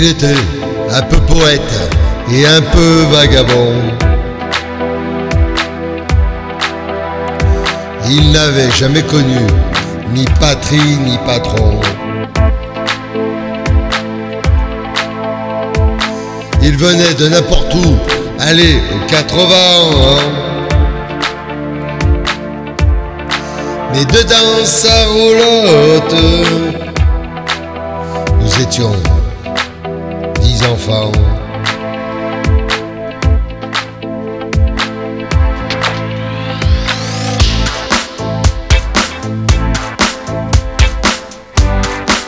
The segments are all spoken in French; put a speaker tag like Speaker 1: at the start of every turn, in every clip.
Speaker 1: Il était un peu poète et un peu vagabond. Il n'avait jamais connu ni patrie ni patron. Il venait de n'importe où, aller aux 80 ans. Mais dedans sa roulotte, nous étions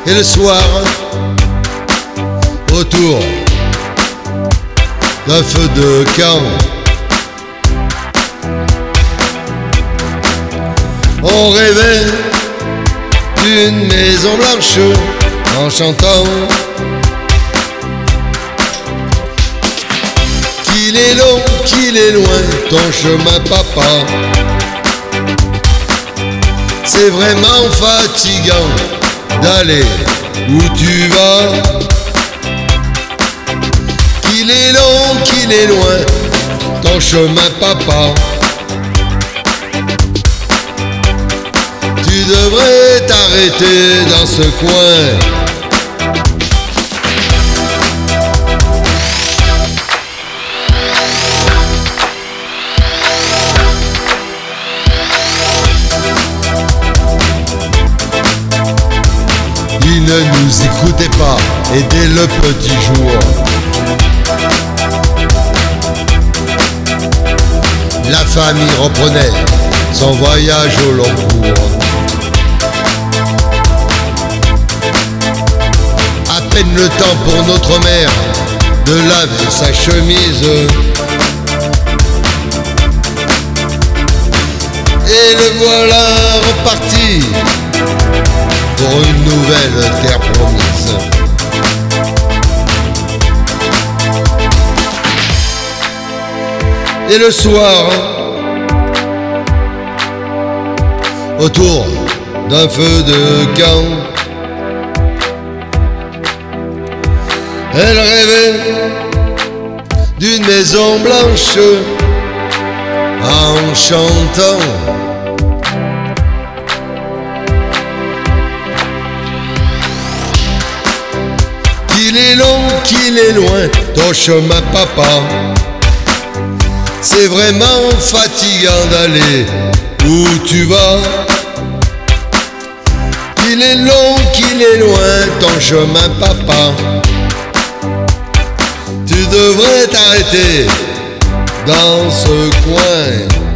Speaker 1: Et le soir, autour d'un feu de camp, on rêvait d'une maison blanche en chantant qu'il est long, qu'il est loin ton chemin papa. C'est vraiment fatigant d'aller où tu vas. Qu'il est long, qu'il est loin, ton chemin papa. Tu devrais t'arrêter dans ce coin. Ne nous écoutait pas, et dès le petit jour, la famille reprenait son voyage au long cours. À peine le temps pour notre mère de laver sa chemise. Et le voilà reparti pour une terre. Et le soir, autour d'un feu de camp, elle rêvait d'une maison blanche en chantant. Qu'il est long, qu'il est loin, ton chemin papa. C'est vraiment fatigant d'aller où tu vas. Qu'il est long, qu'il est loin, ton chemin papa. Tu devrais t'arrêter dans ce coin.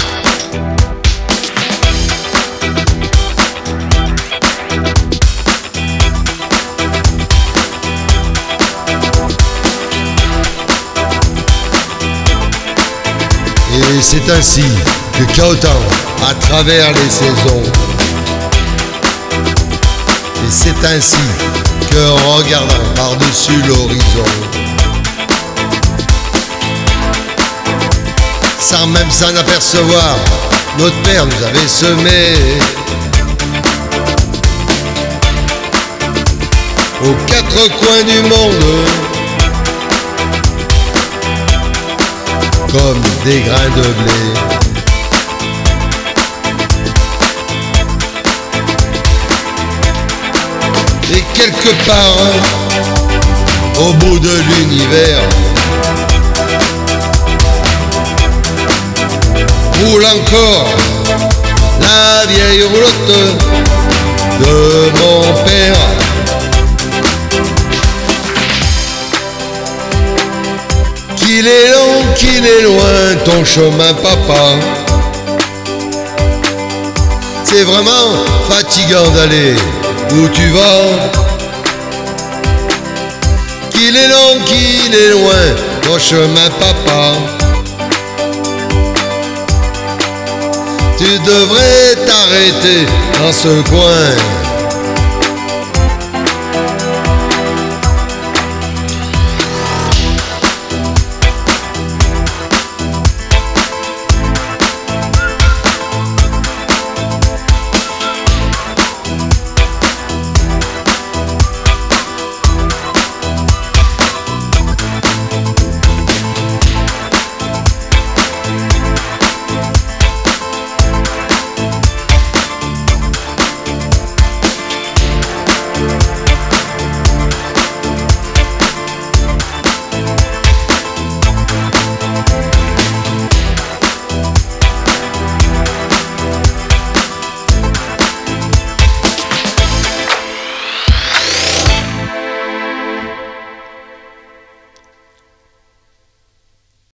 Speaker 1: C'est ainsi que Kaotan, à travers les saisons, et c'est ainsi que, regardant par-dessus l'horizon, sans même s'en apercevoir, notre Père nous avait semé aux quatre coins du monde. Des grains de blé. Et quelque part, au bout de l'univers, roule encore la vieille roulotte de mon père. Qu'il est long, qu'il est loin ton chemin papa. C'est vraiment fatigant d'aller où tu vas. Qu'il est long, qu'il est loin ton chemin papa. Tu devrais t'arrêter dans ce coin.